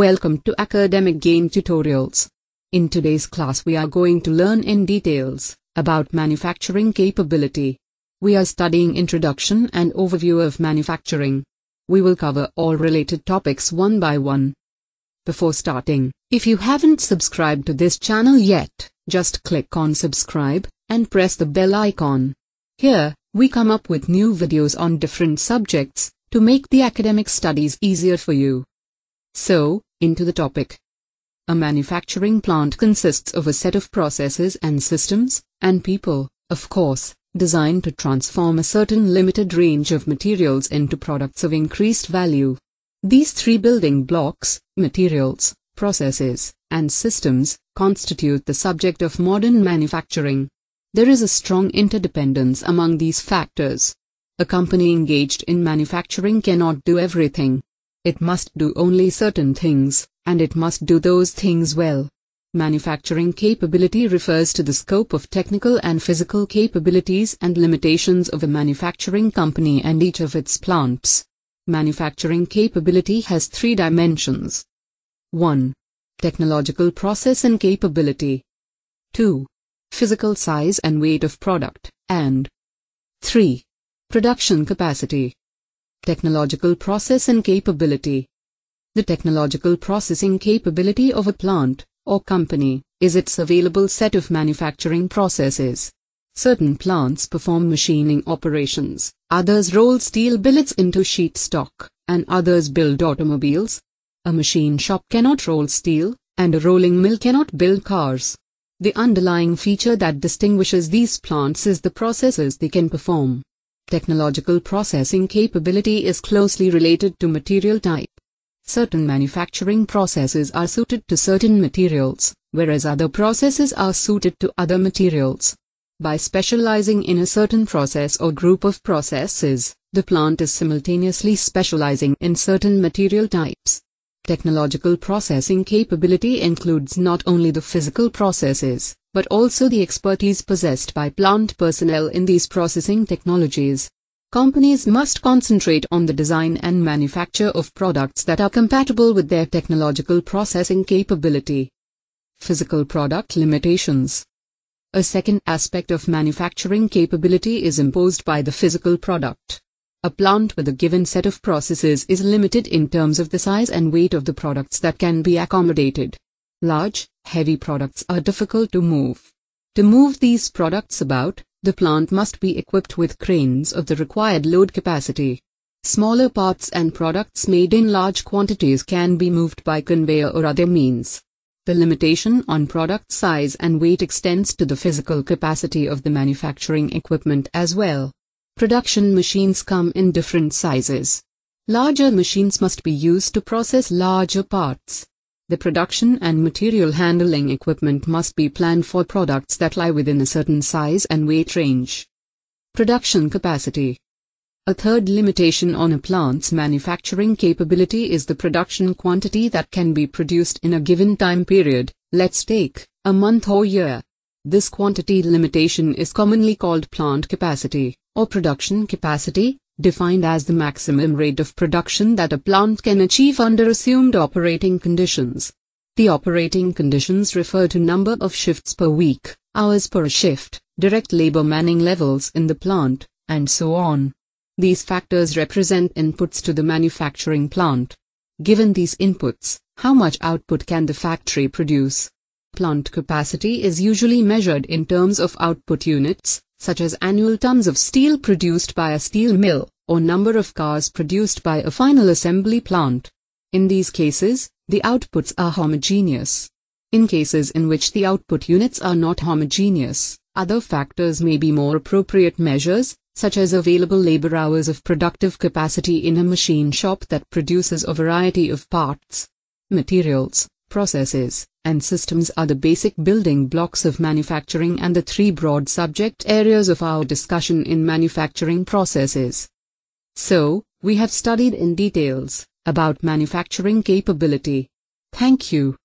Welcome to Academic Gain Tutorials. In today's class we are going to learn in details about manufacturing capability. We are studying introduction and overview of manufacturing. We will cover all related topics one by one. Before starting, if you haven't subscribed to this channel yet, just click on subscribe and press the bell icon. Here, we come up with new videos on different subjects to make the academic studies easier for you. So, into the topic. A manufacturing plant consists of a set of processes and systems, and people, of course, designed to transform a certain limited range of materials into products of increased value. These three building blocks, materials, processes, and systems, constitute the subject of modern manufacturing. There is a strong interdependence among these factors. A company engaged in manufacturing cannot do everything. It must do only certain things, and it must do those things well. Manufacturing capability refers to the scope of technical and physical capabilities and limitations of a manufacturing company and each of its plants. Manufacturing capability has three dimensions. 1. Technological process and capability. 2. Physical size and weight of product, and 3. Production capacity. Technological process and capability. The technological processing capability of a plant, or company, is its available set of manufacturing processes. Certain plants perform machining operations, others roll steel billets into sheet stock, and others build automobiles. A machine shop cannot roll steel, and a rolling mill cannot build cars. The underlying feature that distinguishes these plants is the processes they can perform. Technological processing capability is closely related to material type. Certain manufacturing processes are suited to certain materials, whereas other processes are suited to other materials. By specializing in a certain process or group of processes, the plant is simultaneously specializing in certain material types. Technological processing capability includes not only the physical processes, but also the expertise possessed by plant personnel in these processing technologies. Companies must concentrate on the design and manufacture of products that are compatible with their technological processing capability. Physical product limitations. A second aspect of manufacturing capability is imposed by the physical product. A plant with a given set of processes is limited in terms of the size and weight of the products that can be accommodated. Large, heavy products are difficult to move. To move these products about, the plant must be equipped with cranes of the required load capacity. Smaller parts and products made in large quantities can be moved by conveyor or other means. The limitation on product size and weight extends to the physical capacity of the manufacturing equipment as well. Production machines come in different sizes. Larger machines must be used to process larger parts. The production and material handling equipment must be planned for products that lie within a certain size and weight range. Production capacity. A third limitation on a plant's manufacturing capability is the production quantity that can be produced in a given time period, let's take a month or year. This quantity limitation is commonly called plant capacity, or production capacity, defined as the maximum rate of production that a plant can achieve under assumed operating conditions. The operating conditions refer to number of shifts per week, hours per shift, direct labor manning levels in the plant, and so on. These factors represent inputs to the manufacturing plant. Given these inputs, how much output can the factory produce? Plant capacity is usually measured in terms of output units, such as annual tons of steel produced by a steel mill, or number of cars produced by a final assembly plant. In these cases, the outputs are homogeneous. In cases in which the output units are not homogeneous, other factors may be more appropriate measures, such as available labor hours of productive capacity in a machine shop that produces a variety of parts. Materials, processes, and systems are the basic building blocks of manufacturing and the three broad subject areas of our discussion in manufacturing processes. So, we have studied in details about manufacturing capability. Thank you.